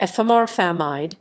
ephemerfamide